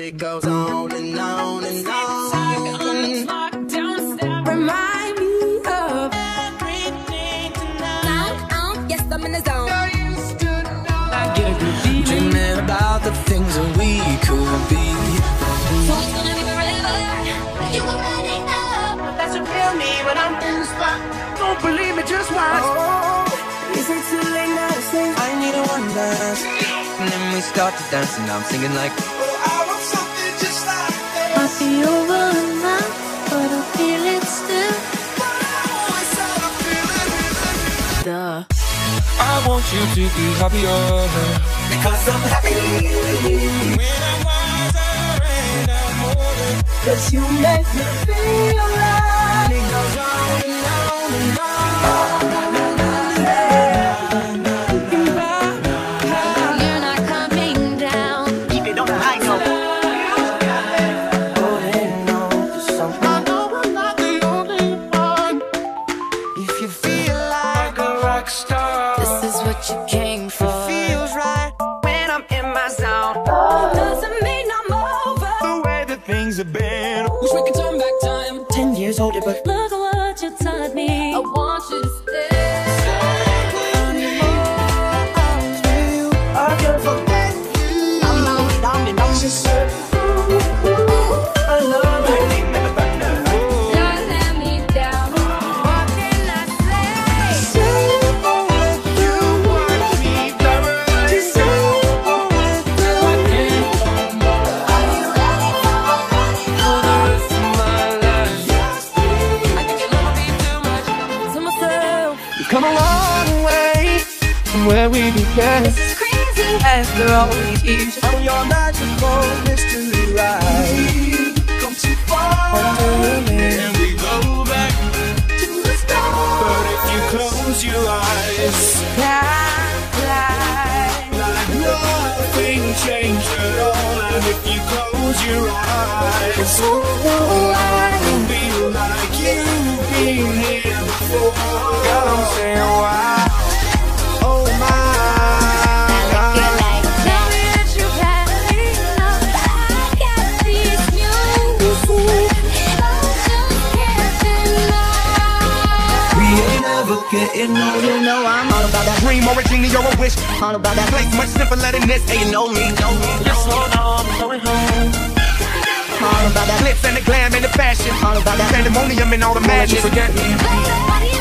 It goes on and on and on. Remind me of everything tonight. Yes, I'm in the zone. I get a good feeling. Dreaming about the things that we could be. So it's gonna be forever. You already know. That's a real me when I'm in the spot. Don't believe me, just watch. Oh, is it too late now to say I need a one dance? And then we start to dance, and I'm singing like. I feel it still. Duh. Want you to be happier. Because I'm happy. When I'm wiser and I'm older. Cause you make me feel right. Rock star, This is what you came for. feels right when I'm in my zone. Oh. Doesn't mean I'm over. The way that things have been. Wish we could turn back time. Ten years older, but Look at what you taught me. I want you to stay. I can't forget you. She said, I love We've come a long way from where we began. it's crazy. After all these years, on your magical mystery ride. we've Come too far, And we go back. to the start. But if you close your eyes, like nothing changed at all. And if you close your eyes, you'll feel like you've been here before. We ain't ever getting older. You know I'm all about that. Dream or a genie or a wish. All about that. Place much simpler than this. Hey, you know me, know me. Just slow down, I'm going home. All about that. Glitz and the glam and the fashion. All about that. Pandemonium and all the Don't let you magic. forget me. Ain't nobody